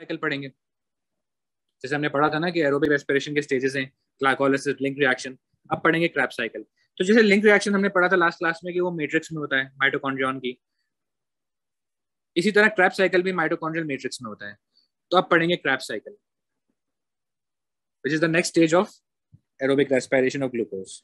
Cycle पढ़ेंगे जैसे हमने पढ़ा था ना कि एरोबिक रेस्पिरेशन के स्टेजेस हैं ग्लाइकोलिसिस लिंक रिएक्शन अब पढ़ेंगे क्रैप साइकिल तो जैसे लिंक रिएक्शन हमने पढ़ा था लास्ट क्लास में कि वो मैट्रिक्स में होता है माइटोकॉन्ड्रियन की। इसी तरह क्रैप साइकिल भी माइटोकॉन्ड्रियल मैट्रिक्स में होता है। तो अब पढ़ेंगे Krebs cycle which is the next stage of aerobic respiration of glucose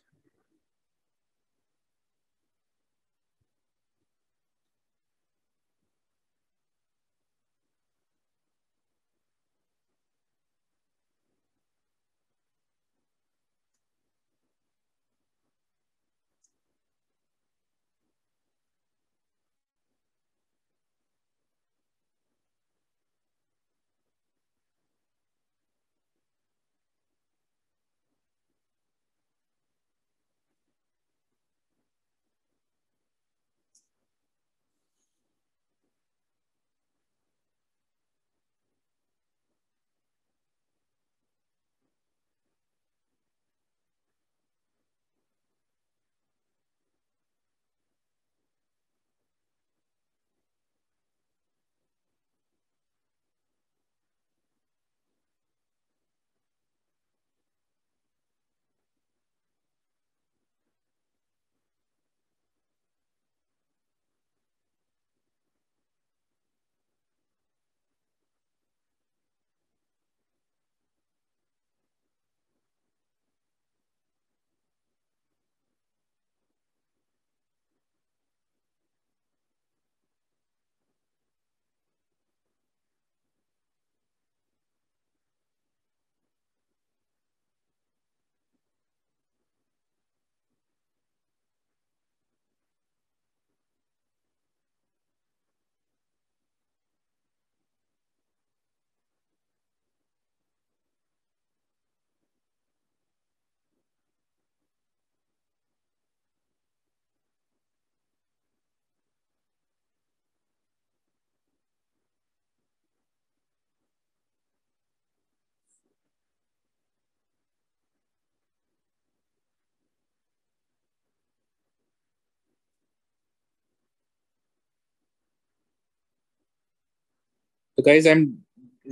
So guys, I'm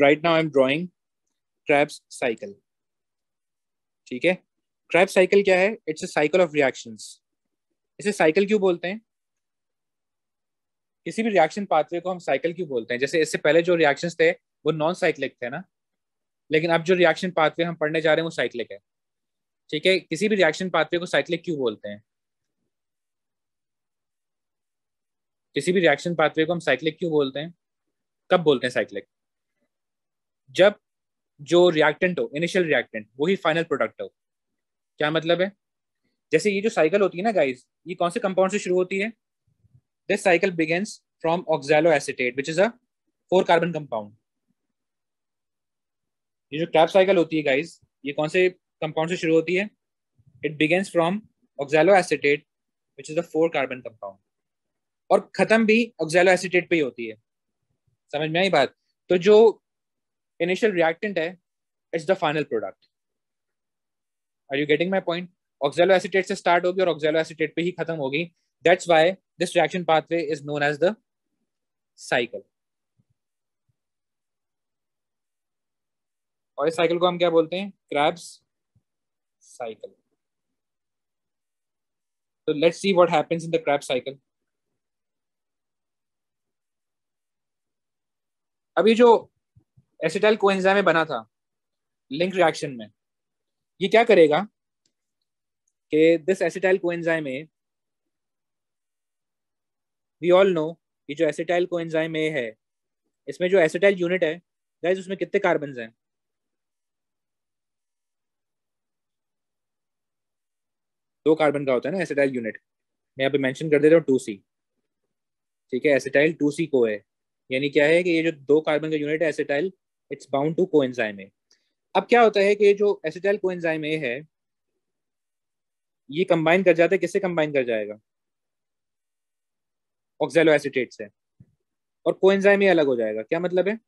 right now I'm drawing Krebs cycle. ठीक है? क्रैप साइकिल क्या है? It's a cycle of reactions इसे साइकिल क्यों बोलते हैं? किसी भी रिएक्शन पाथवे को हम साइकिल क्यों बोलते हैं? जैसे इससे पहले जो रिएक्शंस थे वो नॉन साइक्लिक थे ना? लेकिन अब जो रिएक्शन पाथवे हम पढ़ने जा रहे हैं वो साइक्लिक है। ठीक है? किसी भी रिएक्शन पाथवे को साइक्लिक क्यों बोलते हैं? किसी भी रिएक्शन पाथवे को हम साइक्लिक क्यों बोलते हैं? कब बोलते हैं साइक्लिक जब जो रिएक्टेंट हो इनिशियल रिएक्टेंट वही फाइनल प्रोडक्ट हो। क्या मतलब है? जैसे ये जो साइकिल होती है ना गाइस ये कौन से कंपाउंड से शुरू होती है? This cycle begins from oxaloacetate which is a four carbon compound ये जो क्रैप साइकिल होती है गाइस ये कौन से कंपाउंड से शुरू होती है? It begins from oxaloacetate which is a four carbon compound और खत्म भी ऑक्सैलो एसिटेट पे ही होती है। समझ में आई बात? तो जो इनिशियल रिएक्टेंट है it's the final product are you getting my point oxaloacetate से स्टार्ट होगी और ऑक्सैलो एसिटेट पे ही खत्म होगी. That's why this reaction pathway is known as the cycle और इस साइकिल को हम क्या बोलते हैं? क्रैब्स साइकिल तो let's see what happens in the Krebs cycle अभी जो एसिटाइल कोएंजाइम में बना था लिंक रिएक्शन में, ये क्या करेगा कि दिस एसिटाइल कोएंजाइम में वी ऑल नो ये जो एसिटाइल कोएंजाइम ए है, इसमें जो एसिटाइल यूनिट है गाइस उसमें कितने कार्बन हैं? दो कार्बन का होता है ना एसिटाइल यूनिट मैं यहाँ पे मेंशन कर देता हूँ टू सी ठीक है एसिटाइल टू सी को है। यानी क्या है कि ये जो दो कार्बन का यूनिट है acetyl it's bound to coenzyme A अब क्या होता है कि जो एसिटाइल कोएंजाइम ए है, ये कंबाइन कर जाता है, किससे कंबाइन कर जाएगा? ऑक्सैलो एसिटेट से। और कोएंजाइम ए अलग हो जाएगा। क्या मतलब है?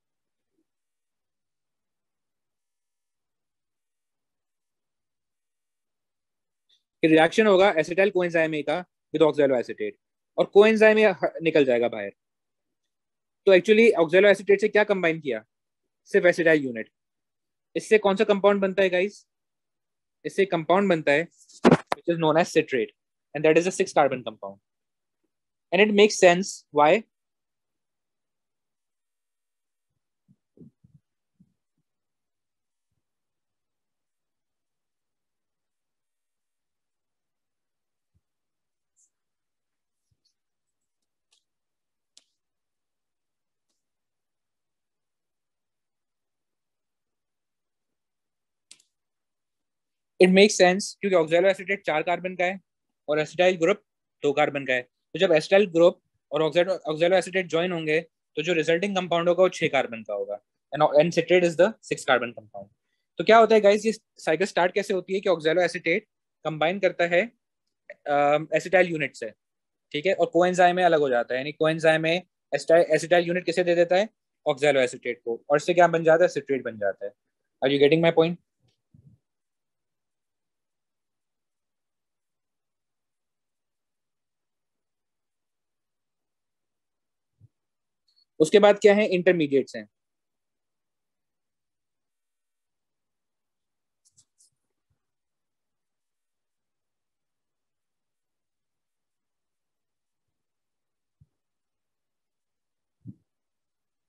कि रिएक्शन होगा एसिटाइल कोएंजाइम का विद ऑक्सैलो एसिटेट और कोएंजाइम निकल जाएगा बाहर। तो एक्चुअली ऑक्सैलो एसिडेट से क्या कंबाइन किया? सिर्फ़ एसिडाइल यूनिट इससे कौन सा कंपाउंड बनता है गाइस इससे कंपाउंड बनता है which is known as citrate and that is a six carbon compound and it makes sense why it make sense क्योंकि ऑक्जेलो एसिटेट चार कार्बन का है और एसिटाइल ग्रुप दो कार्बन का है। तो जब एसिटाइल ग्रुप और ऑक्जेलो एसिटेट ज्वाइन होंगे तो जो रिजल्टिंग कंपाउंड होगा वो छह कार्बन का होगा। And citrate is the six carbon compound तो क्या होता है गाइस ये साइकिल स्टार्ट कैसे होती है कि ऑक्जेलो एसिटेट कंबाइन करता है एसिटाइल यूनिट से। ठीक है? और कोएंजाइम में अलग हो जाता है। यानी कोएंजाइम में एसिटाइल यूनिट किसे दे देता है? ऑक्जेलो एसिटेट को। और इससे क्या बन जाता है? सिट्रेट बन जाता है। Are you getting my point उसके बाद क्या है? इंटरमीडिएट्स हैं।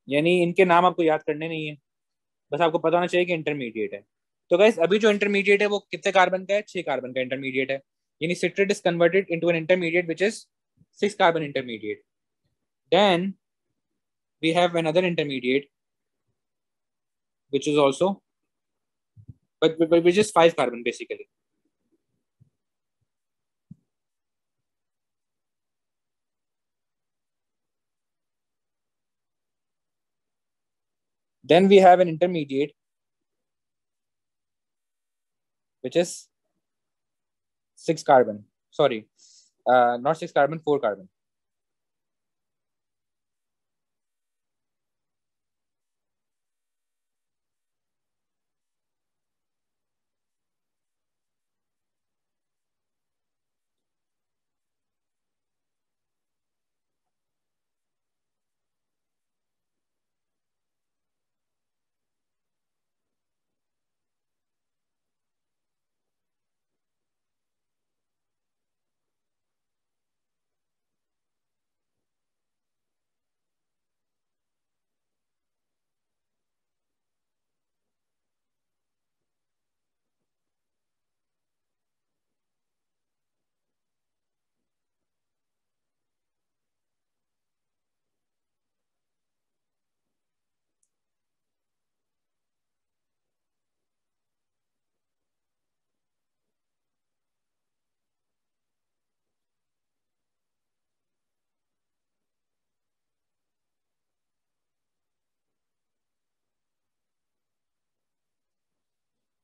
यानी इनके नाम आपको याद करने नहीं है। बस आपको पता होना चाहिए कि इंटरमीडिएट है। तो गैस अभी जो इंटरमीडिएट है, वो कितने कार्बन का है? छह कार्बन का इंटरमीडिएट है। यानी citrate is converted into an intermediate which is six carbon intermediate then we have another intermediate which is also but, but which is five carbon basically. Then we have an intermediate which is six carbon. Sorry uh, not six carbon four carbon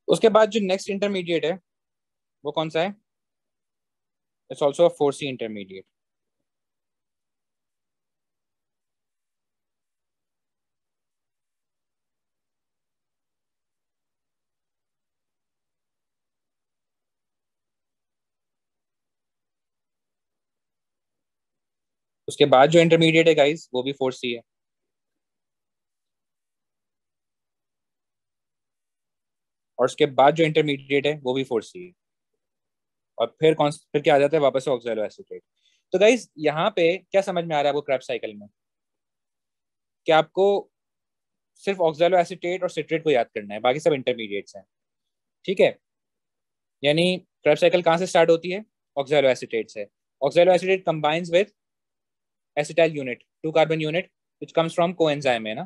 उसके बाद जो next intermediate है, वो कौन सा है? It's also four C intermediate उसके बाद जो इंटरमीडिएट है गाइस वो भी फोर सी है. और उसके बाद जो इंटरमीडिएट है, वो भी फोर सी और फिर कौन, फिर क्या आ जाता है? वापस ऑक्सैलो एसिटेट तो गाइज़ यहाँ पे क्या समझ में आ रहा है आपको क्रैप साइकिल में? कि आपको सिर्फ़ ऑक्सैलो एसिटेट और सिट्रेट को याद करना है, बाकी सब इंटरमीडिएट्स हैं। ठीक है? यानी क्रैप साइकिल कहाँ से स्टार्ट होती है? ऑक्सैलो एसिटेट से। Oxaloacetate combines with unit two carbon unit which comes from coenzyme है ना?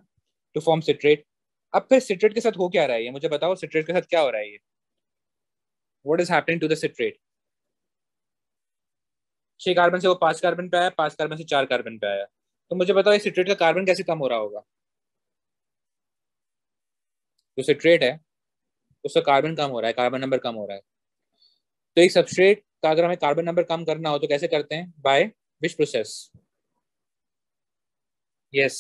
टू फॉर्म सिट्रेट अब फिर सिट्रेट के साथ हो क्या रहा है ये? मुझे बताओ सिट्रेट के साथ क्या हो रहा है ये? What is happening to the citrate छह कार्बन से वो पाँच कार्बन पे आया, पाँच कार्बन से चार कार्बन पे आया। तो मुझे बताओ ये सिट्रेट का कार्बन कैसे कम हो रहा होगा? जो सिट्रेट है, उसका कार्बन कम हो रहा है कार्बन नंबर कम हो रहा है। तो एक सबस्ट्रेट का अगर हमें कार्बन नंबर कम करना हो तो कैसे करते हैं? By which process yes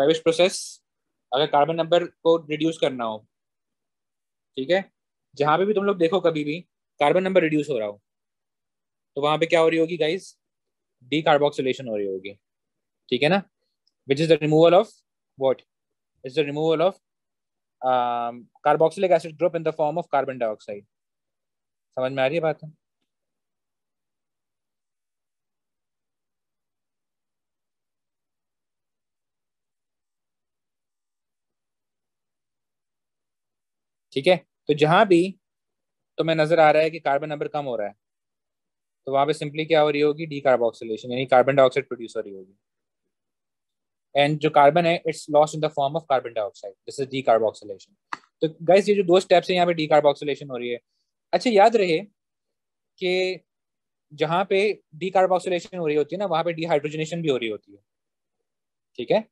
by which process अगर कार्बन नंबर को रिड्यूस करना हो, ठीक है? जहाँ पे भी तुम लोग देखो कभी भी कार्बन नंबर रिड्यूस हो रहा हो तो वहाँ पे क्या हो रही होगी गाइस डी हो रही होगी, ठीक है ना? Which is the removal of what is the removal of carboxylic acid acid in the form of carbon dioxide समझ में आ रही है बात? ठीक है? तो जहाँ भी तुम्हें नज़र आ रहा है कि कार्बन नंबर कम हो रहा है। तो वहाँ पे सिंपली क्या हो रही होगी? डी कार्बोक्सिलेशन यानी कार्बन डाइऑक्साइड प्रोड्यूस हो रही होगी। एंड जो कार्बन है it's lost in the form of carbon dioxide this is decarboxylation तो गाइस ये जो दो स्टेप्स है, यहाँ पे डी कार्बोक्सिलेशन हो रही है। अच्छा याद रहे कि जहाँ पे डी कार्बोक्सिलेशन हो रही होती है ना, वहाँ पे डिहाइड्रोजनेशन भी हो रही होती है। ठीक है?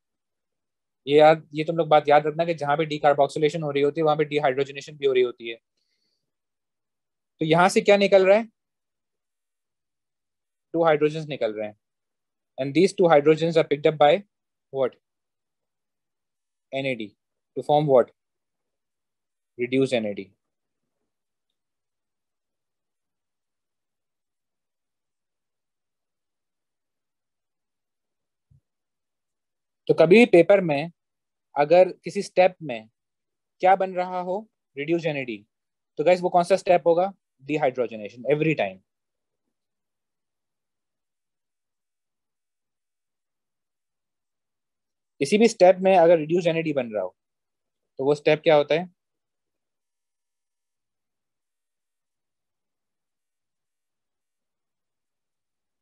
ये याद, ये तुम लोग बात याद रखना कि जहाँ पे डीकार्बोक्सिलेशन हो रही होती है, वहाँ पे डिहाइड्रोजनेशन भी हो रही होती है। तो यहाँ से क्या निकल रहा है? टू हाइड्रोजन निकल रहे हैं। And these two hydrogen are picked by what? NAD to form what? Reduce NAD तो कभी पेपर में अगर किसी स्टेप में क्या बन रहा हो रिड्यूस एनएडी तो गैस वो कौन सा स्टेप होगा? डिहाइड्रोजनेशन एवरी टाइम किसी भी स्टेप में अगर रिड्यूस एनएडी बन रहा हो तो वो स्टेप क्या होता है?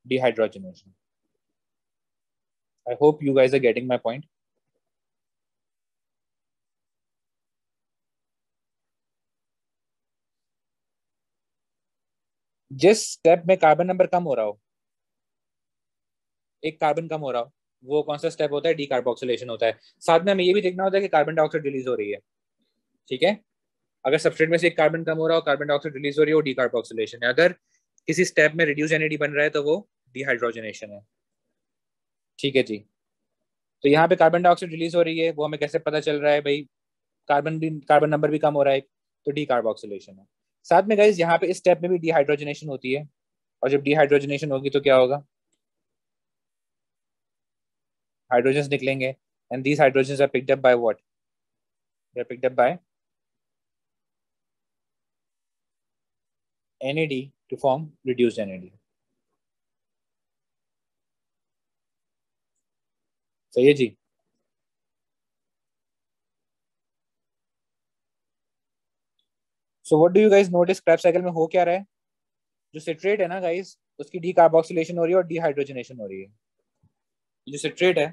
Dehydrogenation. I hope you guys are getting my point. जिस स्टेप में कार्बन नंबर कम हो रहा हो, एक कार्बन कम हो रहा हो, वो कौन सा स्टेप होता है? डी कार्बोक्सिलेशन होता है। साथ में हमें ये भी देखना होता है कि कार्बन डाइऑक्साइड रिलीज़ हो रही है। ठीक है? अगर सबस्ट्रेट में से एक कार्बन कम हो रहा हो कार्बन डाइऑक्साइड रिलीज़ हो रही है डी कार्बोक्सिलेशन है। अगर किसी स्टेप में रिड्यूस एनएडी बन रहा है तो वो डिहाइड्रोजनेशन है। ठीक है जी? तो यहाँ पे कार्बन डाइऑक्साइड रिलीज़ हो रही है, वो हमें कैसे पता चल रहा है भाई? कार्बन कार्बन नंबर भी कम हो रहा है तो डी कार्बोक्सिलेशन है। साथ में गाइज़ यहाँ पे इस स्टेप में भी डिहाइड्रोजनेशन होती है। और जब डिहाइड्रोजनेशन होगी तो क्या होगा? हाइड्रोजन निकलेंगे। And these hydrogen are picked up by what picked up by N E two form reduce N E सही है जी? So what do you guys notice Krebs cycle में हो क्या रहा है? जो सिट्रेट है ना गाइस उसकी डी कार्बोक्सिलेशन हो रही है और डिहाइड्रोजनेशन हो रही है। जो सिट्रेट है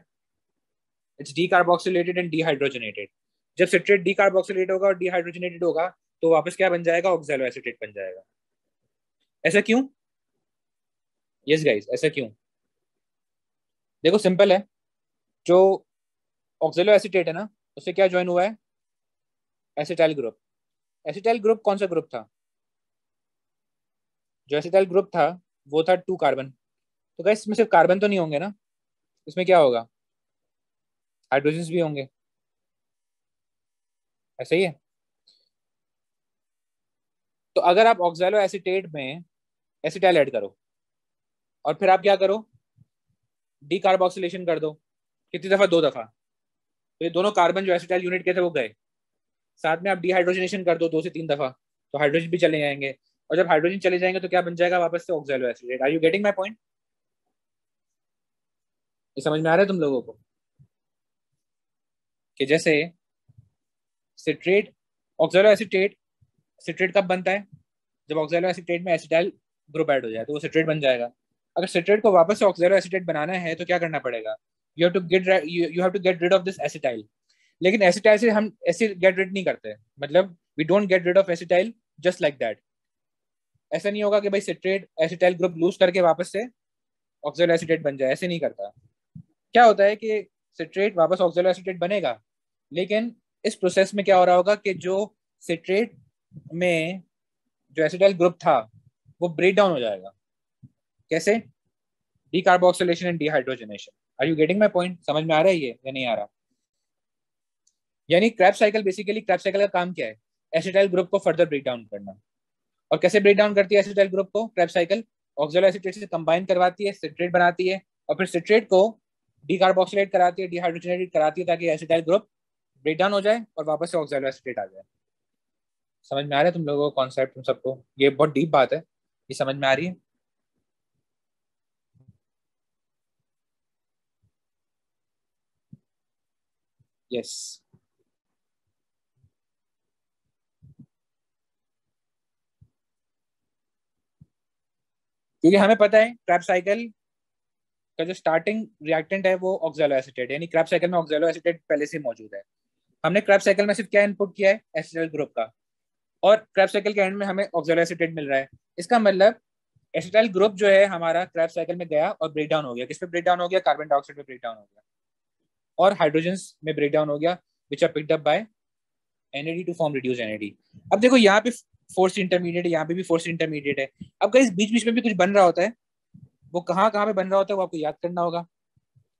it's decarboxylated and dehydrogenated जब सिट्रेट डी कार्बोक्सिलेट होगा और डिहाइड्रोजनेटेड होगा तो वापस क्या बन जाएगा? ऑक्सैलो एसिटेट बन जाएगा। ऐसा क्यों? यस गाइस ऐसा क्यों? देखो सिंपल है। जो ऑक्सैलो एसिटेट है ना उससे क्या ज्वाइन हुआ है? एसिटाइल ग्रुप एसिटाइल ग्रुप कौन सा ग्रुप था? जो एसिटाइल ग्रुप था, वो था टू कार्बन। तो गाइस इसमें सिर्फ़ कार्बन तो नहीं होंगे ना? इसमें क्या होगा? हाइड्रोजन भी होंगे। ऐसा ही है? तो अगर आप ऑक्सैलो एसिटेट में एसिटाइल ऐड करो, और फिर आप क्या करो? डी कार्बोक्सिलेशन कर दो। कितनी दफ़ा? दो दफ़ा। तो ये दोनों कार्बन जो एसिटाइल यूनिट के थे, वो गए। साथ में आप डिहाइड्रोजनेशन कर दो दो से तीन दफ़ा तो हाइड्रोजन भी चले जाएँगे। और जब हाइड्रोजन चले जाएँगे तो क्या बन जाएगा? वापस से oxaloacetate are you getting my point ये समझ में आ रहा है तुम लोगों को? कि जैसे सिट्रेट ऑक्सैलो एसिटेट सिट्रेट कब बनता है? जब ऑक्सैलो एसिटेट में एसिटाइल ग्रुप ऐड हो जाए तो वो सिट्रेट बन जाएगा। अगर सिट्रेट को वापस से ऑक्सैलो एसिटेट बनाना है तो क्या करना पड़ेगा? You have to get you have to get rid of this acetyl लेकिन एसिटाइल से हम ऐसे गेट रिड नहीं करते। मतलब we don't get rid of acetyl just like that ऐसा नहीं होगा कि भाई सिट्रेट एसिटाइल ग्रुप लूज करके वापस से ऑक्सैलो एसिटेट बन जाए। ऐसे नहीं करता। क्या होता है कि सिट्रेट वापस ऑक्सैलो एसिटेट बनेगा, लेकिन इस प्रोसेस में क्या हो रहा होगा कि जो सिट्रेट में जो एसिटाइल ग्रुप था, वो ब्रेक डाउन हो जाएगा। कैसे? De decarboxylation and dehydrogenation are you getting my point समझ में आ रहा है ये या नहीं आ रहा? यानी Krebs cycle basically Krebs cycle का काम क्या है? एसिटाइल ग्रुप को फर्दर ब्रेक डाउन करना। और कैसे ब्रेक डाउन करती है एसिटाइल ग्रुप को? क्रैप साइकिल ऑक्सैलो एसिटेट से कंबाइन करवाती है सिट्रेट बनाती है और फिर सिट्रेट को डी कार्बोक्सिलेट कराती है डिहाइड्रोजनेटेड कराती है ताकि एसिटाइल ग्रुप ब्रेक डाउन हो जाए और वापस से ऑक्सैलो एसिटेट आ जाए। समझ में आ रहा है तुम लोगों को कॉन्सेप्ट तुम सबको? ये बहुत डीप बात है। ये समझ में आ रही है? यस क्योंकि हमें पता है क्रैप साइकिल का जो स्टार्टिंग रिएक्टेंट है वो ऑक्जेलो एसिटेट यानी क्रैप साइकिल में ऑक्जेलो एसिटेट पहले से मौजूद है। हमने क्रैप साइकिल में सिर्फ़ क्या इनपुट किया है? एसिटल ग्रुप का। और क्रैप साइकिल के एंड में हमें ऑक्जेलो एसिटेट मिल रहा है। इसका मतलब एसिटाइल ग्रुप जो है हमारा क्रैप साइकिल में गया और ब्रेक डाउन हो गया। किस पे ब्रेक डाउन हो गया? कार्बन डाइऑक्साइड पे ब्रेक डाउन हो गया। और हाइड्रोजन में ब्रेक डाउन हो गया which are picked up by NAD to form reduce NAD अब देखो, यहाँ पे फोर्स इंटरमीडिएट यहाँ पे भी फोर्स इंटरमीडिएट है। अब कहीं बीच बीच में भी कुछ बन रहा होता है। वो कहाँ कहाँ पे बन रहा होता है, वो आपको याद करना होगा।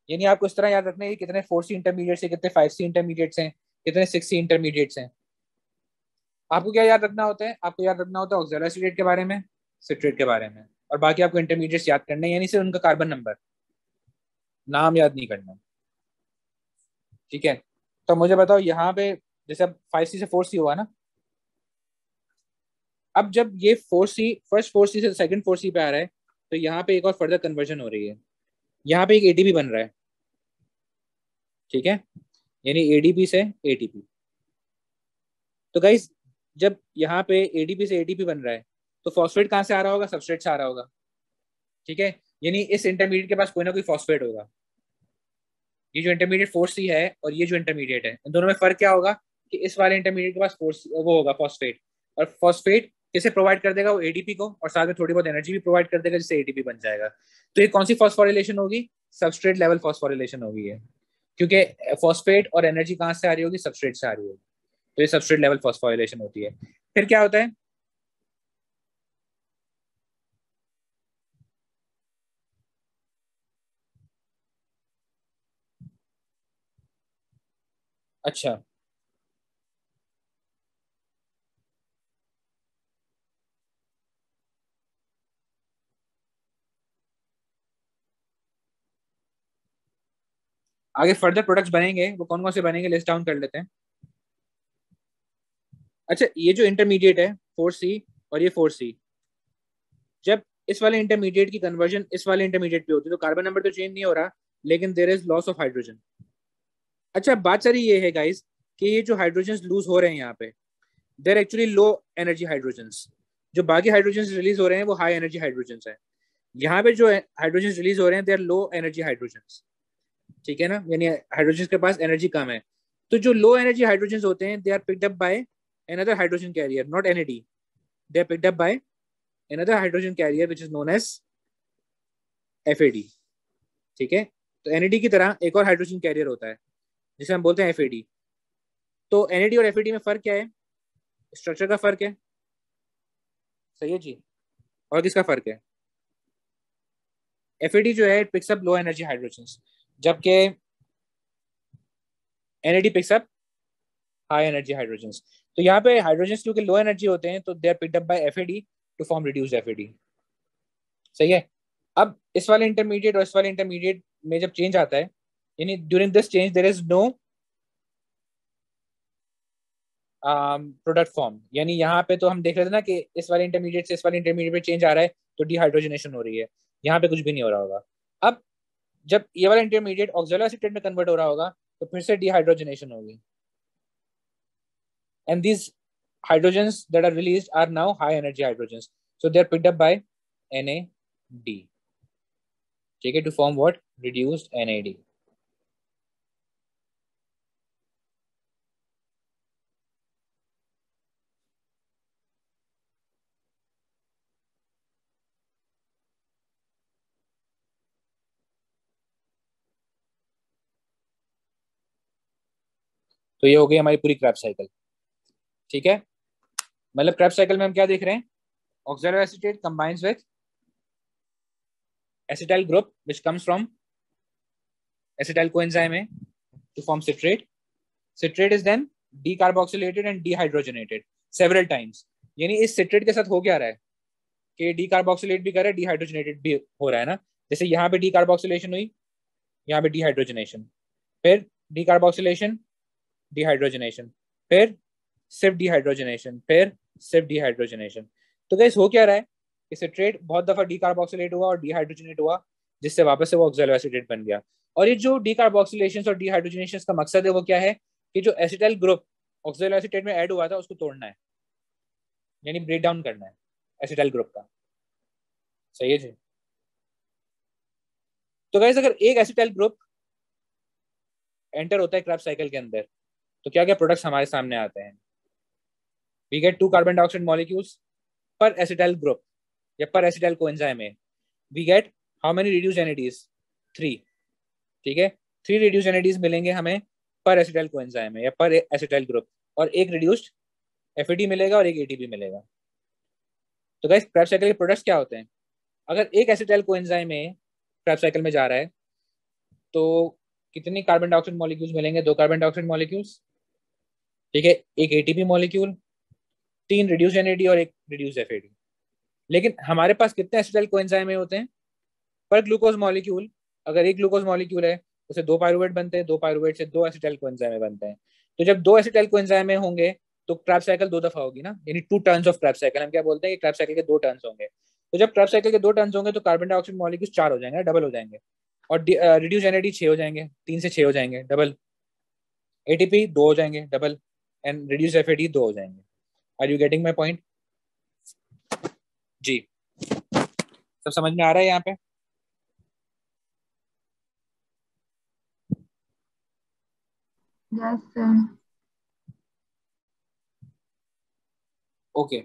यानी आपको इस तरह याद रखना है कितने फोर सी इंटरमीडिएट है, कितने फाइव सी इंटरमीडिएट्स हैं, कितने सिक्स सी इंटरमीडिएट्स हैं। आपको क्या याद रखना होता है? आपको याद रखना होता है ऑक्जेलो के बारे में सिट्रेट के बारे में। और बाकी आपको इंटरमीडिएट्स याद करना है, यानी सिर्फ़ उनका कार्बन नंबर नाम याद नहीं करना। ठीक है? तो मुझे बताओ, यहाँ पे जैसे अब फाइव सी से फोर सी हुआ ना अब जब ये four C first four C से सेकंड फोर सी पे आ रहा है तो यहाँ पे एक और फर्दर कन्वर्जन हो रही है। यहाँ पे एक एटीपी बन रहा है। ठीक है? यानी एडीपी से एटीपी तो गाइज़ जब यहाँ पे एडीपी से एटीपी बन रहा है तो फॉस्फेट कहाँ से आ रहा होगा? सबस्ट्रेट से आ रहा होगा। ठीक है? यानी इस इंटरमीडिएट के पास कोई ना कोई फॉस्फेट होगा। ये जो इंटरमीडिएट फोर सी है और ये जो इंटरमीडिएट है, इन दोनों में फ़र्क क्या होगा कि इस वाले इंटरमीडिएट के पास फोर वो होगा फॉस्फेट और फॉस्फेट किसे प्रोवाइड कर देगा? वो एडीपी को और साथ में थोड़ी बहुत एनर्जी भी प्रोवाइड कर देगा, जिससे एटीपी बन जाएगा। तो ये कौन सी फॉस्फोरिलेशन होगी? सबस्ट्रेट लेवल फॉस्फोरिलेशन होगी है क्योंकि फॉस्फेट और एनर्जी कहाँ से आ रही होगी? सबस्ट्रेट से आ रही होगी। तो ये सबस्ट्रेट लेवल फॉस्फोरिलेशन होती है। फिर क्या होता है? अच्छा। आगे फर्दर प्रोडक्ट्स बनेंगे, वो कौन कौन से बनेंगे लिस्ट डाउन कर लेते हैं। अच्छा ये जो इंटरमीडिएट है फोर सी और ये फोर सी जब इस वाले इंटरमीडिएट की कन्वर्जन इस वाले इंटरमीडिएट पे होती है तो कार्बन नंबर तो चेंज नहीं हो रहा, लेकिन there is loss of hydrogen अच्छा बात सारी ये है गाइस कि ये जो हाइड्रोजन लूज हो रहे हैं यहाँ पे there actually low energy hydrogen जो बाकी हाइड्रोजन रिलीज़ हो रहे हैं, वो हाई एनर्जी हाइड्रोजन है। यहाँ पे जो हाइड्रोजन रिलीज़ हो रहे हैं they are low energy hydrogen ठीक है ना? यानी हाइड्रोजन के पास एनर्जी कम है। तो जो लो एनर्जी हाइड्रोजन होते हैं they are picked up by another hydrogen carrier, not NAD they are picked up by another hydrogen carrier, which is known as FAD ठीक है? तो NAD की तरह एक और हाइड्रोजन कैरियर होता है, जिसे हम बोलते हैं FAD तो NAD और FAD में फ़र्क क्या है? स्ट्रक्चर का फ़र्क है। सही है जी? और किसका फ़र्क है? FAD जो है picks up low energy hydrogen जबकि NAD picks up high energy hydrogen तो यहाँ पे हाइड्रोजन क्योंकि लो एनर्जी होते हैं तो they are picked up by FAD to form reduce FAD सही है? अब इस वाले इंटरमीडिएट और इस वाले इंटरमीडिएट में जब चेंज आता है, यानी during this change there is no product form यानी यहाँ पे तो हम देख रहे थे ना कि इस वाले इंटरमीडिएट से इस वाले इंटरमीडिएट में चेंज आ रहा है तो डिहाइड्रोजनेशन हो रही है। यहाँ पे कुछ भी नहीं हो रहा होगा। अब जब ये वाला इंटरमीडिएट ऑक्सोलोएसिटेट में कन्वर्ट हो रहा होगा तो फिर से डिहाइड्रोजनेशन होगी। And this hydrogen that are released are now high energy hydrogen so they are picked up by NAD ठीक है to form what reduced NAD तो ये हो गई हमारी पूरी क्रैप साइकिल ठीक है? मतलब क्रैप साइकिल में हम क्या देख रहे हैं? Oxygen acetate combines with acetyl group which comes from acetyl coenzyme to form citrate citrate is then decarboxylated and dehydrogenated several times यानी इस सिट्रेट के साथ हो क्या रहा है? कि डी कार्बोक्सीट भी कर रहा है डीहाइड्रोजनेटेड भी हो रहा है ना? जैसे यहाँ पे डी कार्बोक्सीन हुई, यहाँ पे डीहाइड्रोजनेशन फिर डी कार्बोक्सिलेशन डिहाइड्रोजनेशन फिर सिर्फ़ डिहाइड्रोजनेशन फिर सिर्फ़ डिहाइड्रोजनेशन तो गैस हो क्या रहा है? कि सिट्रेट बहुत दफ़ा डीकार्बोक्सिलेट हुआ और डिहाइड्रोजनेट हुआ, जिससे वापस से वो ऑक्सैलो एसिटेट बन गया। और ये जो डीकार्बोक्सिलेशन और डिहाइड्रोजनेशन का मकसद है, वो क्या है? कि जो एसिटाइल ग्रुप ऑक्सैलो एसिटेट में ऐड हुआ था, उसको तोड़ना है। यानी ब्रेक डाउन करना है एसिटाइल ग्रुप का। सही है जी? तो गैस अगर एक एसिटाइल ग्रुप एंटर होता है क्रैप साइकिल के अंदर तो क्या क्या प्रोडक्ट्स हमारे सामने आते हैं? We get two carbon dioxide molecules per acetyl group या पर एसिटाइल कोएंजाइम में we get how many reduce entities three ठीक है? थ्री रिड्यूस एनिटीज मिलेंगे हमें पर एसिटाइल कोएंजाइम या पर एसिटाइल ग्रुप और एक रिड्यूस्ड एफ़ मिलेगा और एक एटीपी मिलेगा। तो गाइस क्रैप साइकिल के प्रोडक्ट्स क्या होते हैं? अगर एक एसिटाइल कोएंजाइम में क्रैप साइकिल में जा रहा है तो कितनी कार्बन डाइऑक्साइड मॉलिक्यूल्स मिलेंगे? दो कार्बन डाइऑक्साइड मॉलिक्यूल्स ठीक है, एक एटीपी मॉलिक्यूल तीन रिड्यूस एनएडी और एक रिड्यूस एफ़ लेकिन हमारे पास कितने एसिटाइल कोएंजाइम होते हैं? पर ग्लूकोज मॉलिक्यूल अगर एक ग्लूकोज मॉलिक्यूल है, उसे दो पायरुवेट बनते हैं, दो पायरुवेट से दो एसिटाइल कोएंजाइम बनते हैं। तो जब दो एसिटाइल कोएंजाइम होंगे तो क्रैप साइकिल दो दफ़ा होगी ना? यानी two turns of Krebs cycle हम क्या बोलते हैं कि क्रैप साइकिल के दो टर्न्स होंगे। तो जब क्रैप साइकिल के दो टर्न्स होंगे तो कार्बन डाइऑक्साइड मॉलिक्यूल चार हो जाएँगे डबल हो जाएँगे। और रिड्यूस एनएडी छह हो जाएँगे, तीन से छह हो जाएँगे डबल एटीपी दो हो जाएँगे डबल एंड रिड्यूस एफ़ दो हो जाएँगे। Are you getting my point जी। सब समझ में आ रहा है यहाँ पे? ओके yes ओके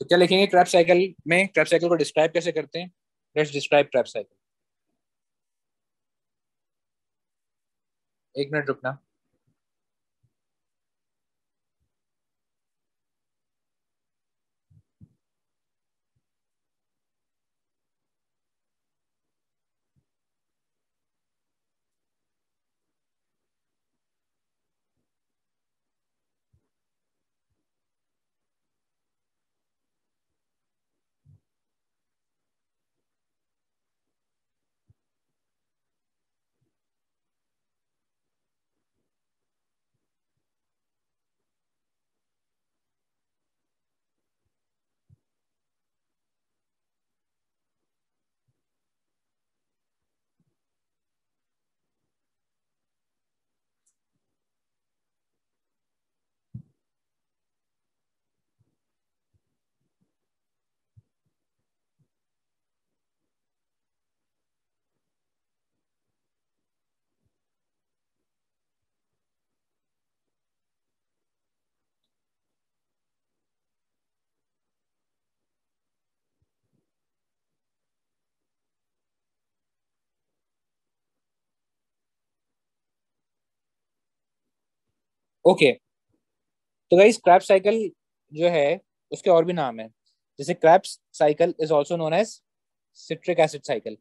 तो क्या लिखेंगे क्रैप साइकिल में? क्रैप साइकिल को डिस्क्राइब कैसे करते हैं? लेट्स डिस्क्राइब क्रैप साइकिल एक मिनट रुकना। ओके। तो गाइस क्रैप साइकिल जो है, उसके और भी नाम है। जैसे Krebs cycle is also known as citric acid cycle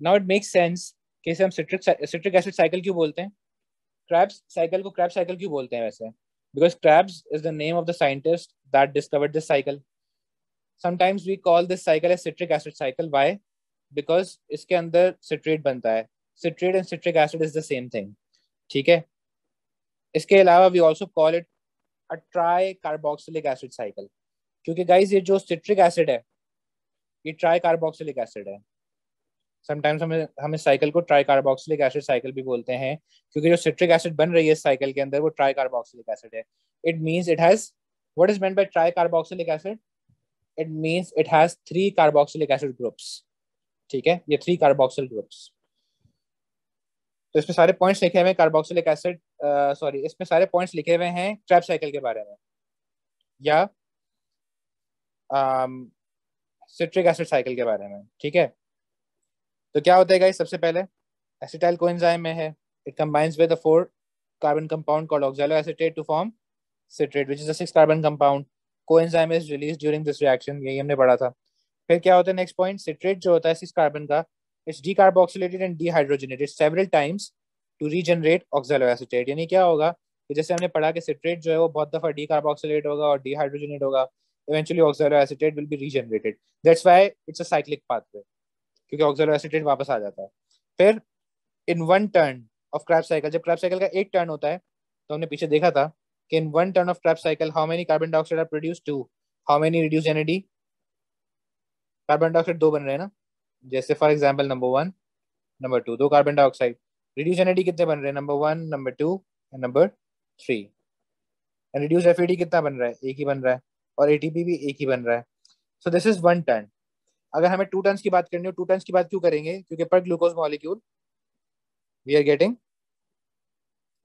now it makes sense कि हम सिट्रिक सिट्रिक एसिड साइकिल क्यों बोलते हैं? क्रैप्स साइकिल को क्रैप साइकिल क्यों बोलते हैं वैसे? Because Krebs is the name of the scientist that discovered this cycle sometimes we call this cycle as citric acid cycle why because इसके अंदर सिट्रेट बनता है। Citrate and citric acid is the same thing ठीक है? इसके अलावा we also call it a tricarboxylic acid cycle क्योंकि guys ये जो सिट्रिक एसिड है, ये ट्राई कार्बोक्सिलिक एसिड है. समटाइम्स हमें हमें साइकिल को ट्राई कार्बोक्सिलिक एसिड साइकिल भी बोलते हैं, क्योंकि जो सिट्रिक एसिड बन रही है इस साइकिल के अंदर, वो ट्राई कार्बोक्सिलिक एसिड है. It means it has what is meant by tricarboxylic acid it means it has three carboxylic acid groups ठीक है? ये थ्री कार्बोक्सिल ग्रुप्स तो इसमें सारे पॉइंट्स लिखे हुए हैं कार्बोक्सिलिक एसिड सॉरी इसमें सारे पॉइंट्स लिखे हुए हैं ट्रैप साइकिल के बारे में। या सिट्रिक एसिड साइकिल के बारे में, ठीक है? तो क्या होता है सबसे पहले एसिटाइल कोएंजाइम में है। It combines with four carbon compound called oxaloacetate to form citrate, which is a six carbon compound. Coenzyme is released during this reaction, यही हमने पढ़ा था। फिर क्या होता है नेक्स्ट पॉइंट सिट्रेट जो होता है सिक्स कार्बन का it's decarboxylated and dehydrogenated several times to regenerate oxaloacetate. यानी क्या होगा कि जैसे हमने पढ़ा कि सिट्रेट जो है वो बहुत दफ़ा डीकार्बोक्सिलेट होगा और डिहाइड्रोजनेट होगा, eventually oxaloacetate will be regenerated. That's why it's a cyclic pathway, क्योंकि oxaloacetate वापस आ जाता है। फिर in one turn of Krebs cycle जब क्रैप साइकिल का एक टर्न होता है तो हमने पीछे देखा था कि in one turn of Krebs cycle how many carbon dioxide are produce two how many reduce energy carbon dioxide दो बन रहे हैं ना? जैसे for example number one number two दो कार्बन डाइऑक्साइड रिड्यूस एनर्जी कितने बन रहे हैं? Number one number two and number three and reduce F कितना बन रहा है? एक ही बन रहा है. और एटीपी भी एक ही बन रहा है. So this is one turn अगर हमें टू टर्न्स की बात करनी हो टू टर्न्स की बात क्यों करेंगे? क्योंकि per glucose molecule we are getting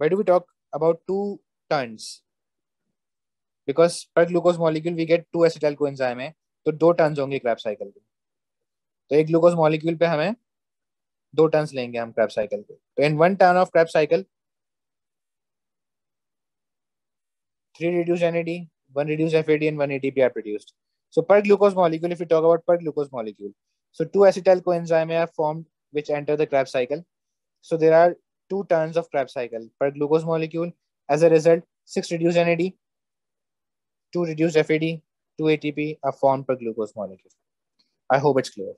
why do we talk about two turns because per glucose molecule, we get two acetyl coenzyme है तो दो टर्न्स होंगे क्रैप साइकिल के। तो एक ग्लूकोज मॉलिक्यूल पे हमें दो टर्न लेंगे हम क्रैप साइकिल को। तो in one turn of Krebs cycle three reduce NAD one reduce FAD and one ADP are produced so per glucose molecule if you talk about per glucose molecule so two acetyl coenzyme are formed which enter the Krebs cycle so there are two turns of Krebs cycle per glucose molecule as a result six reduce NAD two reduce FAD two ATP are formed per glucose molecule I hope it's clear